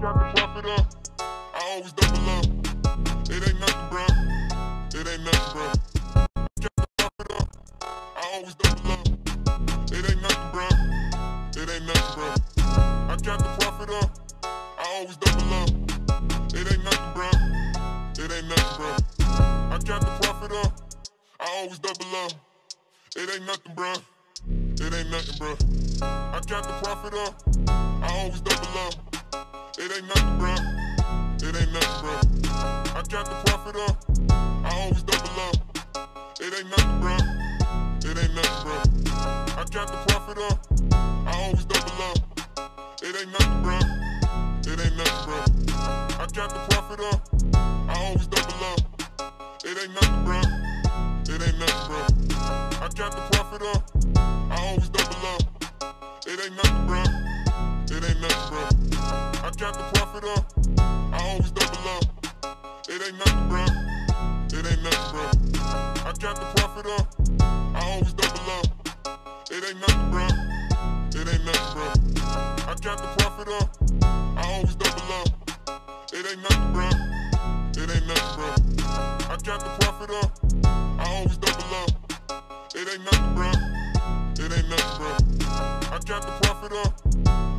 got the profit up. I always double up. It ain't nothing, bro. It ain't nothing, bro. Got the profit up. I always double up. It ain't nothing, bro. It ain't nothing, bro. I got the profit up. I always double up. It ain't nothing, bro. It ain't nothing, bro. I got the profit up. I always double up. It ain't nothing, bro. It ain't nothing, bro. I got the profit up. I always double up. It ain't nothing, bro. It ain't nothing, bro. I got the profit up. I always double up. It ain't nothing, bro. It ain't nothing, bro. I got the profit up. I always double up. It ain't nothing, bro. It ain't nothing, bro. I got the profit up. I always double up. It ain't nothing, bro. It ain't nothing, bro. I the profit up. I always double up. It ain't nothing, bro. It ain't nothing, bro. got the profit up. I always double up. It ain't nothing, bro. It ain't nothing, bro. I got the profit up. I always double up. It ain't nothing, bro. It ain't nothing, bro. I got the profit up. I always double up. It ain't nothing, bro. It ain't nothing, bro. I got the profit up.